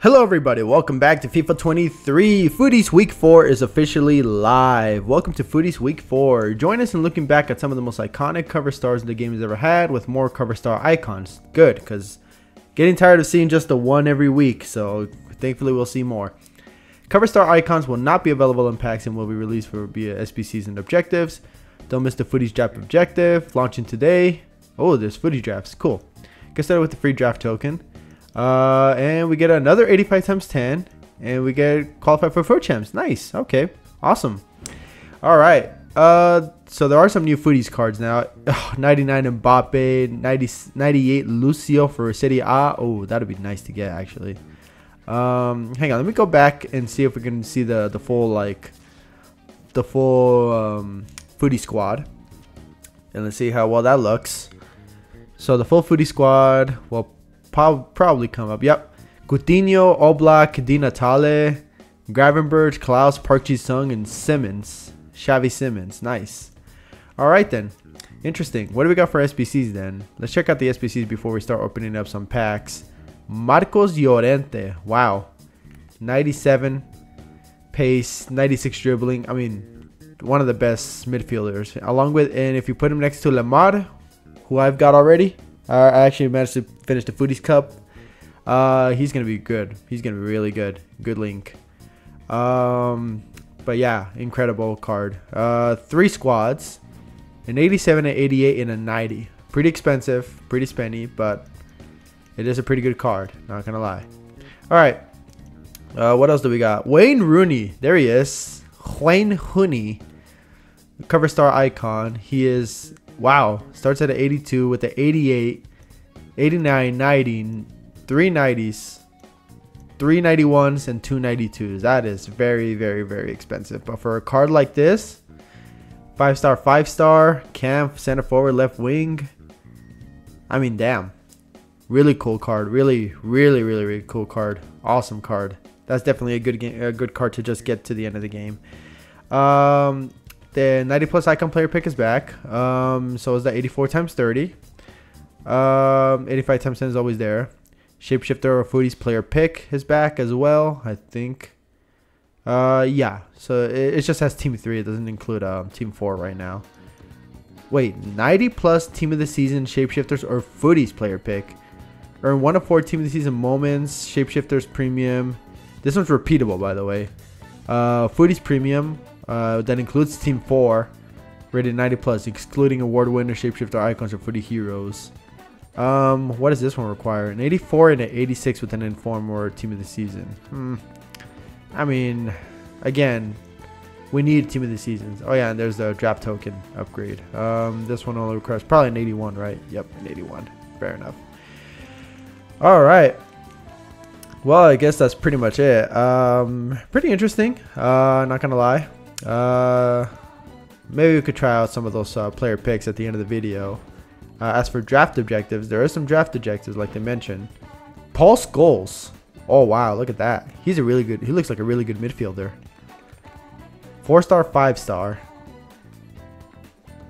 Hello everybody, welcome back to FIFA 23. Futties Week 4 is officially live. Welcome to Futties Week 4. Join us in looking back at some of the most iconic cover stars the game has ever had with more cover star icons. Good, because getting tired of seeing just the one every week, so thankfully we'll see more. Cover star icons will not be available in packs and will be released for via SBCs and objectives. Don't miss the Futties Draft objective, launching today. Oh, there's Futties Drafts, cool. Get started with the free draft token. Uh, and we get another 85 times 10. And we get qualified for four champs. Nice. Okay. Awesome. All right. Uh, so there are some new futties cards now. Oh, 99 Mbappe, 90, 98 Lucio for City A. Oh, that'd be nice to get actually. Um, hang on, let me go back and see if we can see the the full like the full um, futtie squad, and let's see how well that looks. So the full futtie squad will prob- probably come up. Yep. Coutinho, Oblak, Di Natale, Gravenberch, Klaus, Park Ji Sung, and Simons. Xavi Simons. Nice. All right then. Interesting. What do we got for SBCs then? Let's check out the SBCs before we start opening up some packs. Marcos Llorente. Wow. 97 pace, 96 dribbling. I mean, one of the best midfielders. Along with, and if you put him next to Lemar, who I've got already, I actually managed to finish the Futties Cup. Uh, he's gonna be good. He's gonna be really good. Good link. Um, but yeah, incredible card. Uh, three squads, an 87, an 88, and a 90. Pretty expensive, pretty spendy, but it is a pretty good card. Not gonna lie. All right. Uh, what else do we got? Wayne Rooney. There he is. Wayne Rooney. Cover star icon. He is wow. Starts at an 82 with the 88, 89, 90, 390s, 391s, and 292s. That is very, very, very expensive. But for a card like this, five star, five star, camp, center forward, left wing. I mean, damn. Really cool card. Really, really, really, really cool card. Awesome card. That's definitely a good game, a good card to just get to the end of the game. Um, the 90 plus icon player pick is back. Um, so is that 84 times 30. Um, 85 times 10 is always there. Shapeshifter or Futties player pick is back as well, I think. Uh, yeah. So it, it just has Team 3. It doesn't include um, Team 4 right now. Wait, 90 plus Team of the Season Shapeshifters or Futties player pick. Earn 1 of 4 Team of the Season moments. Shapeshifters Premium. This one's repeatable, by the way. Uh, Futties Premium. Uh, that includes Team 4. Rated 90 plus, excluding award winner shapeshifter icons or Futtie heroes. Um, what does this one require? An 84 and an 86 with an inform or team of the season. Hmm. I mean, again, we need team of the seasons. Oh yeah, and there's the draft token upgrade. Um, this one only requires probably an 81, right? Yep, an 81. Fair enough. All right. Well, I guess that's pretty much it. Um, pretty interesting. Uh, not gonna lie. Uh, maybe we could try out some of those uh, player picks at the end of the video. Uh, as for draft objectives, there are some draft objectives like they mentioned. Paul Scholes. Oh wow, look at that. He's a really good. He looks like a really good midfielder. Four star, five star.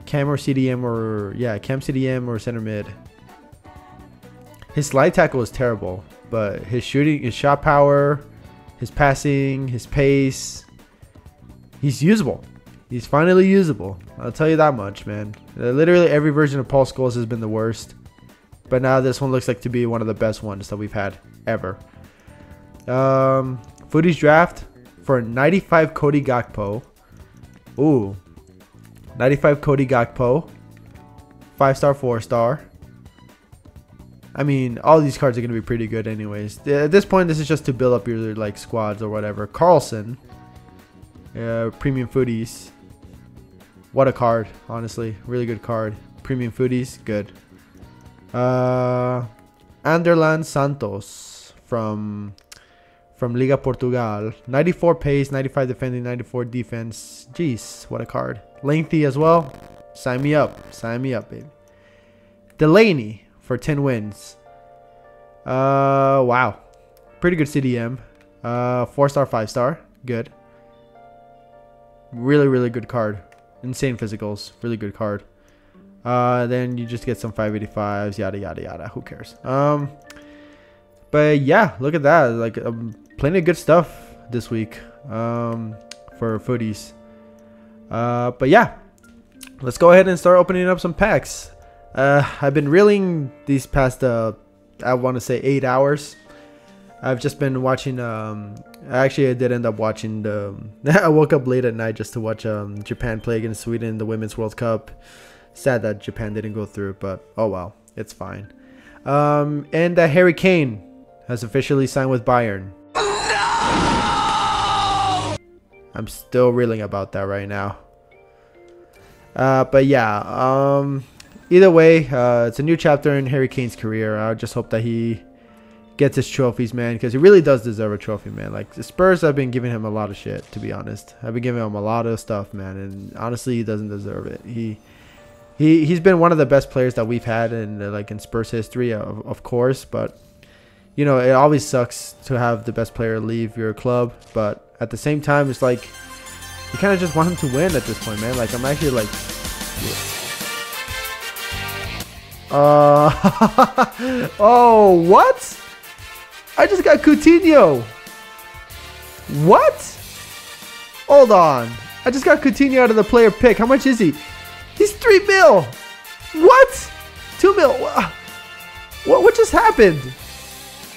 Cam or CDM or yeah, Cam CDM or center mid. His slide tackle is terrible, but his shooting, his shot power, his passing, his pace, he's usable. He's finally usable. I'll tell you that much, man. Uh, literally every version of Paul Scholes has been the worst. But now this one looks like to be one of the best ones that we've had ever. Um, Futties draft for 95 Cody Gakpo. Ooh. 95 Cody Gakpo. 5 star, 4 star. I mean, all these cards are going to be pretty good anyways. At this point, this is just to build up your like squads or whatever. Carlson. Uh, premium Futties. What a card, honestly. Really good card. Premium Futties, good. Uh, Anderlan Santos from from Liga Portugal. 94 pace, 95 defending, 94 defense. Jeez, what a card. Lengthy as well. Sign me up. Sign me up, baby. Delaney for 10 wins. Uh, wow. Pretty good CDM. Uh, 4 star, 5 star. Good. Really, really good card. Insane physicals. Really good card. Uh, then you just get some 585s, yada, yada, yada. Who cares? Um, but yeah, look at that. Like um, plenty of good stuff this week um, for futties. Uh, but yeah, let's go ahead and start opening up some packs. Uh, I've been reeling these past, uh, I want to say eight hours. I've just been watching. Um, actually, I did end up watching the. I woke up late at night just to watch um, Japan play against Sweden in the Women's World Cup. Sad that Japan didn't go through, but oh well, it's fine. Um, and uh, Harry Kane has officially signed with Bayern. No! I'm still reeling about that right now. Uh, but yeah, um, either way, uh, it's a new chapter in Harry Kane's career. I just hope that he gets his trophies, man, because he really does deserve a trophy, man. Like the Spurs have been giving him a lot of shit, to be honest. I've been giving him a lot of stuff, man, and honestly, he doesn't deserve it. He he he's been one of the best players that we've had in like in Spurs history, of, of course, but you know, it always sucks to have the best player leave your club, but at the same time, it's like you kind of just want him to win at this point, man. Like I'm actually like. Uh, oh, what? I just got Coutinho. What? Hold on. I just got Coutinho out of the player pick. How much is he? He's three mil. What? Two mil. What? What just happened?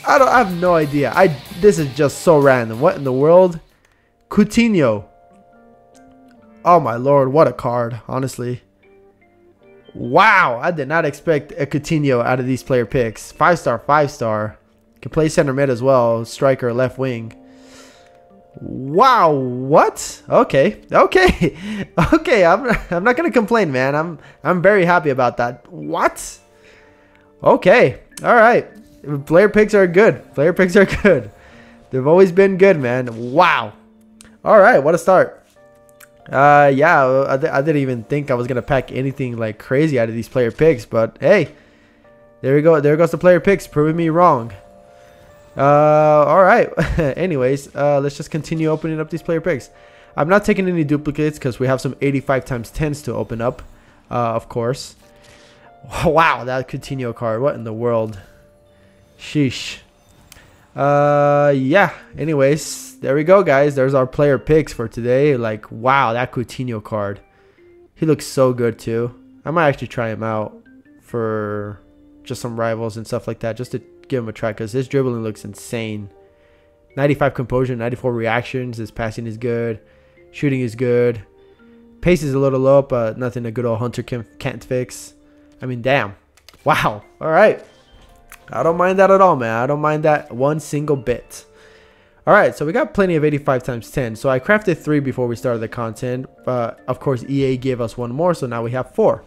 I don't. I have no idea. I. This is just so random. What in the world? Coutinho. Oh my lord! What a card. Honestly. Wow, I did not expect a Coutinho out of these player picks. Five star, five star. Can play center mid as well. Striker, left wing. Wow, what? Okay, okay, okay. I'm I'm not gonna complain, man. I'm I'm very happy about that. What? Okay, all right. Player picks are good. Player picks are good. They've always been good, man. Wow. All right, what a start. Uh, yeah, I, I didn't even think I was gonna pack anything like crazy out of these player picks, but hey, there we go. There goes the player picks, proving me wrong. Uh, all right. Anyways, uh, let's just continue opening up these player picks. I'm not taking any duplicates because we have some 85 times 10s to open up, uh, of course. Wow, that Coutinho card. What in the world? Sheesh. Uh, yeah. Anyways, there we go, guys. There's our player picks for today. Like, wow, that Coutinho card. He looks so good, too. I might actually try him out for just some rivals and stuff like that, just to give him a try because his dribbling looks insane. 95 composure, 94 reactions. His passing is good. Shooting is good. Pace is a little low, but nothing a good old Hunter can, can't fix. I mean, damn. Wow. All right. I don't mind that at all, man. I don't mind that one single bit. All right, so we got plenty of 85 times 10. So I crafted three before we started the content, but of course EA gave us one more, so now we have four.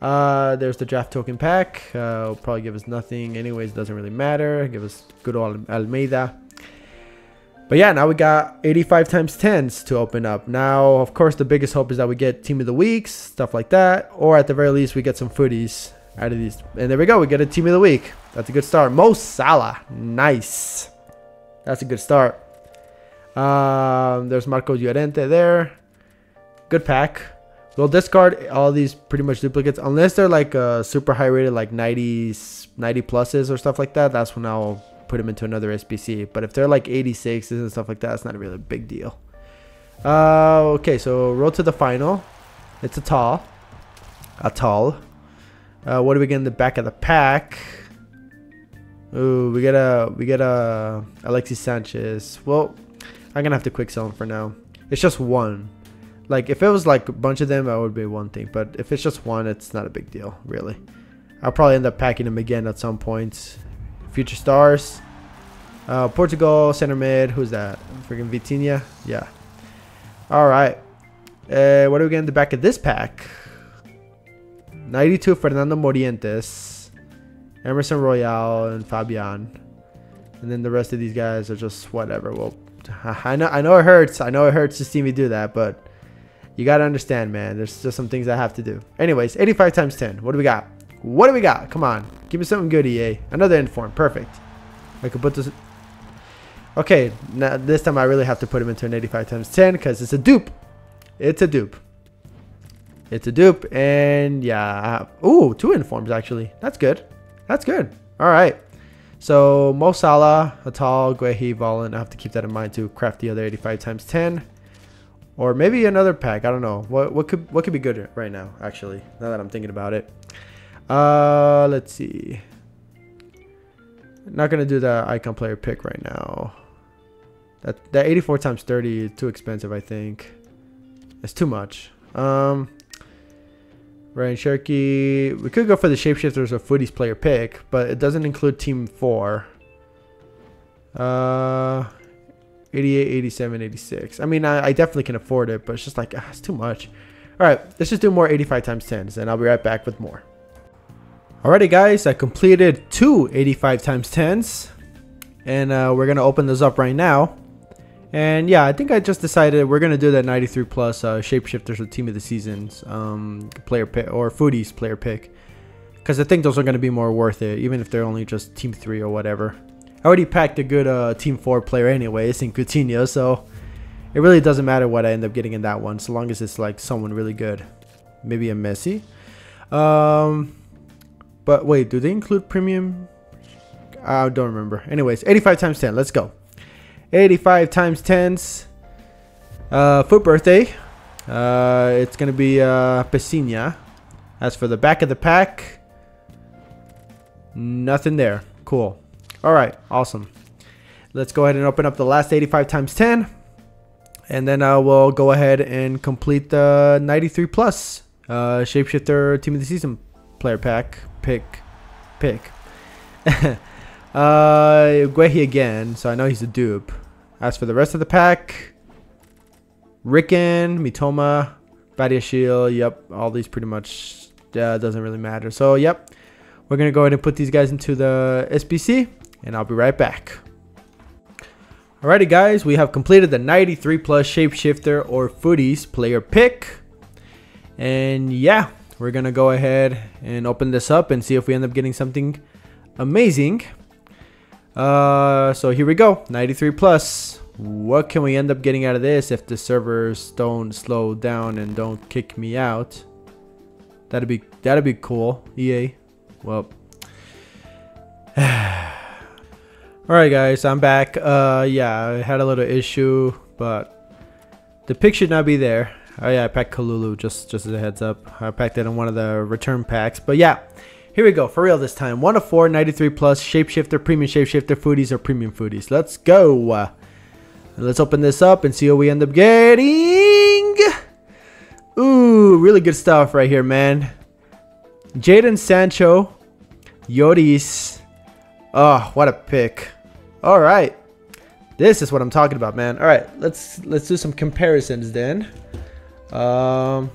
Uh, there's the draft token pack. Uh, probably give us nothing. Anyways, doesn't really matter. Give us good old Almeida. But yeah, now we got 85 times 10s to open up. Now, of course, the biggest hope is that we get team of the weeks, stuff like that. Or at the very least, we get some futties out of these. And there we go. We get a team of the week. That's a good start. Mo Salah. Nice. That's a good start. Um, there's Marco Llorente there. Good pack. We'll discard all these pretty much duplicates unless they're like uh, super high rated, like 90s, 90 pluses or stuff like that. That's when I'll put them into another SBC. But if they're like 86s and stuff like that, it's not a really a big deal. Uh, okay, so roll to the final. It's a tall. A tall. Uh, what do we get in the back of the pack? Ooh, we get a we get a Alexis Sanchez. Well, I'm gonna have to quick sell him for now. It's just one. Like, if it was like a bunch of them, that would be one thing. But if it's just one, it's not a big deal, really. I'll probably end up packing them again at some point. Future stars. Uh, Portugal, center mid. Who's that? Freaking Vitinha? Yeah. Alright. Uh, what do we get in the back of this pack? 92 Fernando Morientes. Emerson Royal and Fabian. And then the rest of these guys are just whatever. Well, I know I know it hurts. I know it hurts to see me do that, but you got to understand, man. There's just some things I have to do. Anyways, 85 times 10. What do we got? What do we got? Come on. Give me something good, EA. Another inform. Perfect. I could put this... Okay, now this time I really have to put him into an 85 times 10 because it's a dupe. It's a dupe. It's a dupe. And yeah. i Ooh, two informs actually. That's good. That's good. All right. So Mo Salah, Atal, Guehi, Volin. I have to keep that in mind to craft the other 85 times 10. Or maybe another pack. I don't know. What what could what could be good right now, actually, now that I'm thinking about it. Uh let's see. Not gonna do the icon player pick right now. That that 84 times 30 is too expensive, I think. It's too much. Um Ryan Sharkey. We could go for the Shapeshifters or Futties player pick, but it doesn't include Team 4. Uh, 88, 87, 86. I mean, I, I definitely can afford it, but it's just like, ah, it's too much. All right, let's just do more 85 times 10s, and I'll be right back with more. Alrighty, guys, I completed two 85 times 10s, and uh, we're to open those up right now. And yeah, I think I just decided we're gonna do that 93 plus uh, shapeshifters team of the seasons um, player pick or futties player pick, because I think those are gonna be more worth it, even if they're only just team three or whatever. Already packed a good uh, team four player anyway, it's in Coutinho, so it really doesn't matter what I end up getting in that one, so long as it's like someone really good, maybe a Messi. Um, but wait, do they include premium? I don't remember. Anyways, 85 times 10. Let's go. 85 times 10s. Uh, FUT Birthday. Uh, it's going to be uh, Pessina. As for the back of the pack, nothing there. Cool. All right, awesome. Let's go ahead and open up the last 85 times 10. And then uh, we'll go ahead and complete the 93 plus uh, Shapeshifter Team of the Season player pack. Pick. Pick. Uh, Guehi again, so I know he's a dupe. As for the rest of the pack, Ricken, Mitoma, Badiashile, yep, all these pretty much uh, doesn't really matter. So, yep, we're going to go ahead and put these guys into the SBC, and I'll be right back. Alrighty guys, we have completed the 93 plus shapeshifter or futties player pick. And yeah, we're gonna go ahead and open this up and see if we end up getting something amazing. Uh, so here we go, 93 plus. What can we end up getting out of this if the servers don't slow down and don't kick me out? That'd be that'd be cool. EA. Well. Alright guys, I'm back. Uh yeah, I had a little issue, but the pick should not be there. Oh yeah, I packed Kalulu just just as a heads up. I packed it in one of the return packs. But yeah, here we go, for real this time. 1 of 4, 93 plus, shapeshifter, premium shapeshifter, futties, or premium futties. Let's go. Uh, let's open this up and see what we end up getting. Ooh, really good stuff right here, man. Jadon Sancho, Lloris. Oh, what a pick. All right. This is what I'm talking about, man. All right, let's let's do some comparisons then. Um,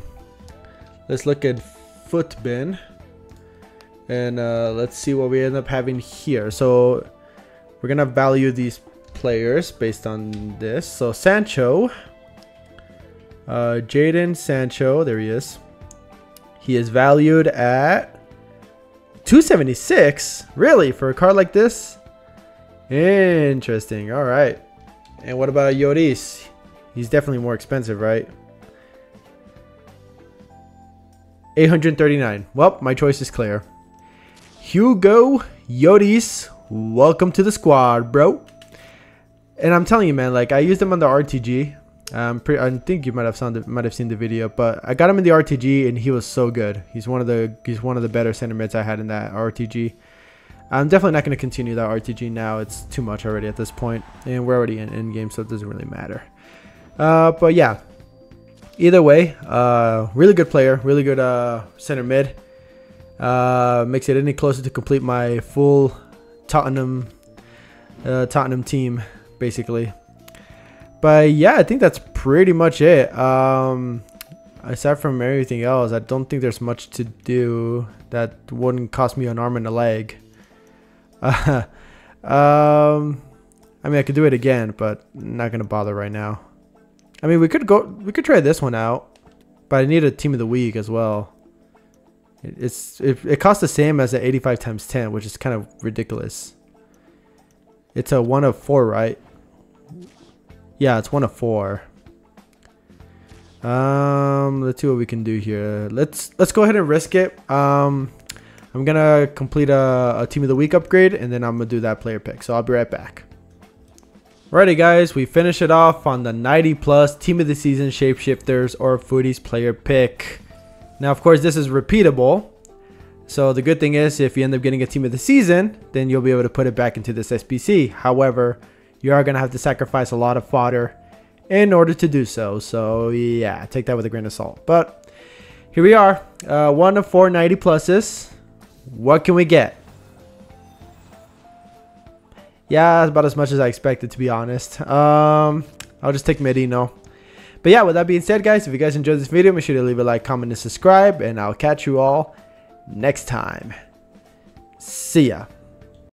let's look at Futbin. And uh, let's see what we end up having here. So we're to value these players based on this. So Sancho. Uh, Jadon Sancho. There he is. He is valued at 276. Really? For a card like this? Interesting. All right. And what about Lloris? He's definitely more expensive, right? 839. Well, my choice is clear. Hugo Lloris, welcome to the squad, bro. And I'm telling you, man, like I used him on the RTG. Um, I think you might have might have seen the video, but I got him in the RTG and he was so good. He's one of the he's one of the better center mids I had in that RTG. I'm definitely not going to continue that RTG now. It's too much already at this point, and we're already in, in game, so it doesn't really matter. Uh, but yeah, either way, uh, really good player, really good uh, center mid. Uh, makes it any closer to complete my full Tottenham uh, Tottenham team, basically. But yeah, I think that's pretty much it. Um, aside from everything else, I don't think there's much to do that wouldn't cost me an arm and a leg. Um, I mean, I could do it again, but I'm not gonna bother right now. I mean, we could go, we could try this one out, but I need a team of the week as well. It's it, it costs the same as the 85 times 10, which is kind of ridiculous. It's a one of four, right? Yeah, it's one of four. Um, let's see what we can do here. Let's let's go ahead and risk it. Um, I'm gonna complete a, a team of the week upgrade and then I'm gonna do that player pick. So I'll be right back. Alrighty guys, we finish it off on the 90 plus team of the season shapeshifters or futties player pick. Now of course this is repeatable. So the good thing is if you end up getting a team of the season, then you'll be able to put it back into this SBC. However, you are gonna have to sacrifice a lot of fodder in order to do so. So yeah, take that with a grain of salt. But here we are, uh, one of four 90 pluses. What can we get? Yeah, about as much as I expected, to be honest. Um, I'll just take Merino. But yeah, with that being said, guys, if you guys enjoyed this video, make sure to leave a like, comment, and subscribe. And I'll catch you all next time. See ya.